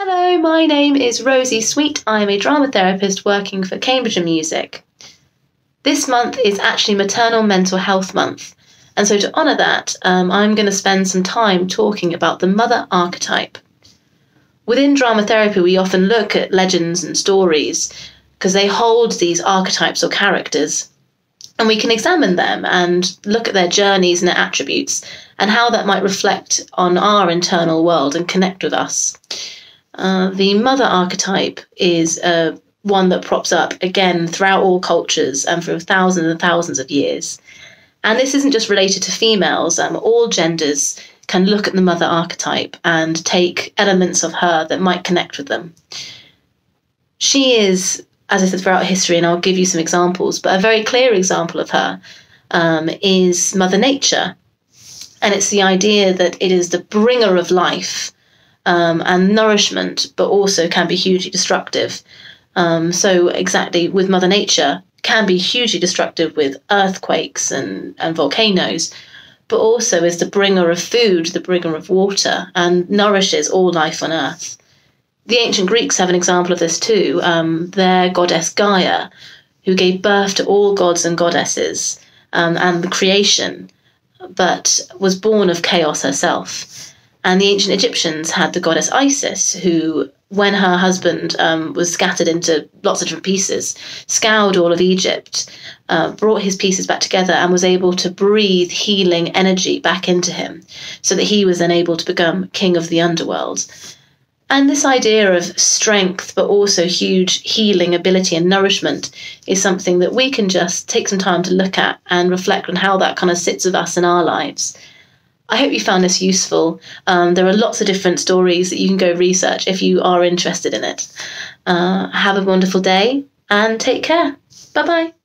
Hello, my name is Rosie Sweet. I'm a drama therapist working for Cambridge Music. This month is actually Maternal Mental Health Month, and so to honour that, um, I'm going to spend some time talking about the mother archetype. Within drama therapy, we often look at legends and stories because they hold these archetypes or characters, and we can examine them and look at their journeys and their attributes and how that might reflect on our internal world and connect with us. Uh, the mother archetype is uh, one that props up again throughout all cultures and for thousands and thousands of years. And this isn't just related to females, um, all genders can look at the mother archetype and take elements of her that might connect with them. She is, as I said, throughout history, and I'll give you some examples, but a very clear example of her um, is Mother Nature. And it's the idea that it is the bringer of life um, and nourishment, but also can be hugely destructive. Um, so, exactly with Mother Nature, can be hugely destructive with earthquakes and, and volcanoes, but also is the bringer of food, the bringer of water, and nourishes all life on Earth. The ancient Greeks have an example of this too. Um, their goddess Gaia, who gave birth to all gods and goddesses um, and the creation, but was born of chaos herself. And the ancient Egyptians had the goddess Isis, who, when her husband um, was scattered into lots of different pieces, scoured all of Egypt, uh, brought his pieces back together, and was able to breathe healing energy back into him, so that he was then able to become king of the underworld. And this idea of strength, but also huge healing ability and nourishment, is something that we can just take some time to look at and reflect on how that kind of sits with us in our lives. I hope you found this useful. Um, there are lots of different stories that you can go research if you are interested in it. Uh, have a wonderful day and take care. Bye bye.